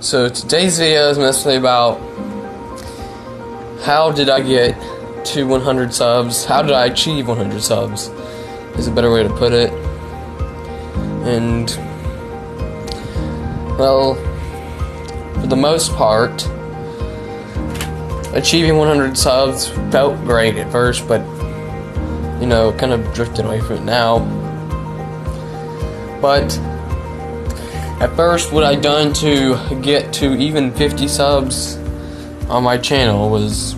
So today's video is mostly about how did I get to 100 subs? How did I achieve 100 subs? Is a better way to put it. And well, for the most part, achieving 100 subs felt great at first, but you know, kind of drifted away from it now. But at first, what I done to get to even 50 subs on my channel was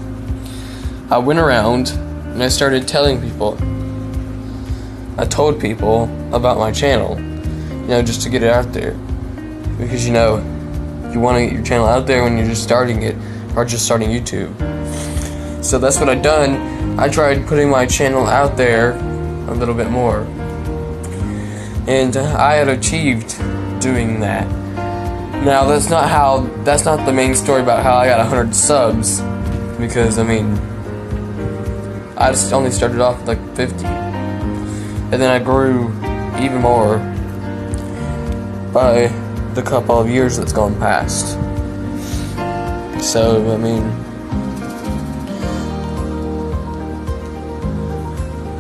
I went around and I started telling people. I told people about my channel, you know, just to get it out there. Because, you know, you want to get your channel out there when you're just starting it or just starting YouTube. So that's what I done. I tried putting my channel out there a little bit more. And I had achieved doing that. Now that's not how that's not the main story about how I got 100 subs because I mean I just only started off with like 50 and then I grew even more by the couple of years that's gone past. So I mean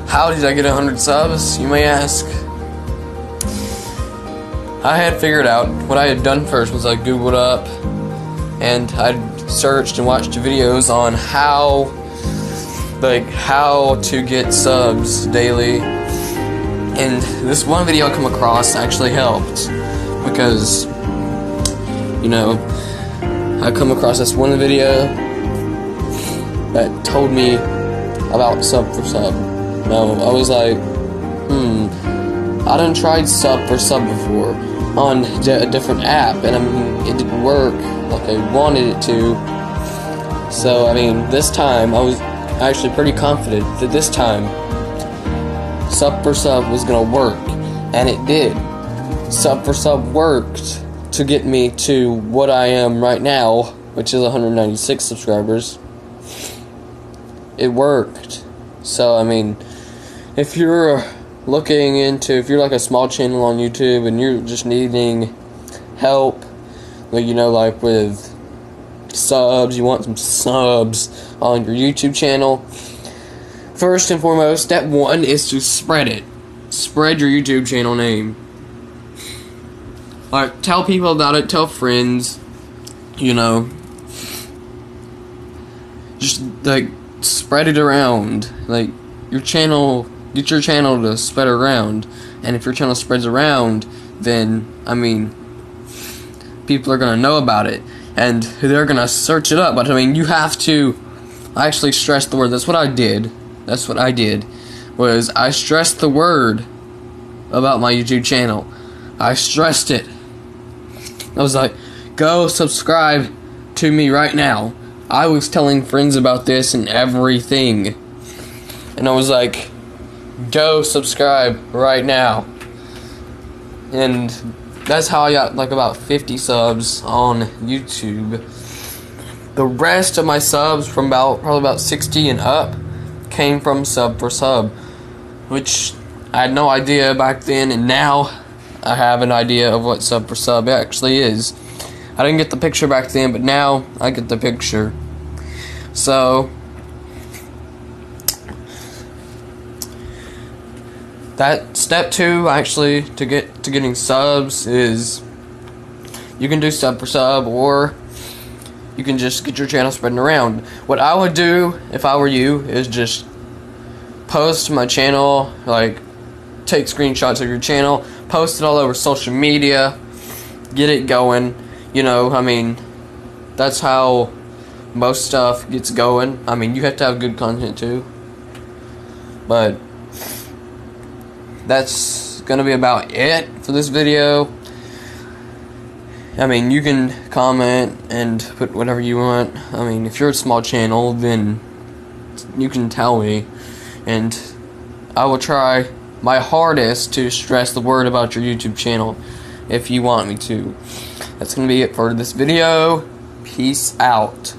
how did I get 100 subs, you may ask? I had figured out what I had done first was I googled up and I searched and watched videos on how like how to get subs daily and this one video I come across actually helped because you know I come across this one video that told me about sub for sub. No, I was like, hmm, I done tried sub for sub before on a different app, and I mean, it didn't work like I wanted it to. So, I mean, this time I was actually pretty confident that this time sub for sub was gonna work, and it did. Sub for sub worked to get me to what I am right now, which is 196 subscribers. It worked. So, I mean, if you're looking into if you're like a small channel on YouTube and you're just needing help, like you know, like with subs, you want some subs on your YouTube channel. First and foremost, step one is to spread it. Spread your YouTube channel name. Like, tell people about it, tell friends, you know. Just, like, spread it around. Like, your channel get your channel to spread around. And if your channel spreads around, then, I mean, people are going to know about it. And they're going to search it up. But, I mean, you have to I actually stress the word. That's what I did. That's what I did. Was I stressed the word about my YouTube channel. I stressed it. I was like, go subscribe to me right now. I was telling friends about this and everything. And I was like, go subscribe right now. And that's how I got like about 50 subs on YouTube. The rest of my subs from about probably about 60 and up came from sub for sub, which I had no idea back then, and now I have an idea of what sub for sub actually is. I didn't get the picture back then, but now I get the picture. So, that step two actually to get to getting subs is you can do sub for sub or you can just get your channel spreading around. What I would do if I were you is just post my channel, like take screenshots of your channel, post it all over social media, get it going. You know, I mean, that's how most stuff gets going. I mean, you have to have good content too. But that's gonna be about it for this video. I mean, you can comment and put whatever you want. I mean, if you're a small channel, then you can tell me, and I will try my hardest to stress the word about your YouTube channel if you want me to. That's gonna be it for this video. Peace out.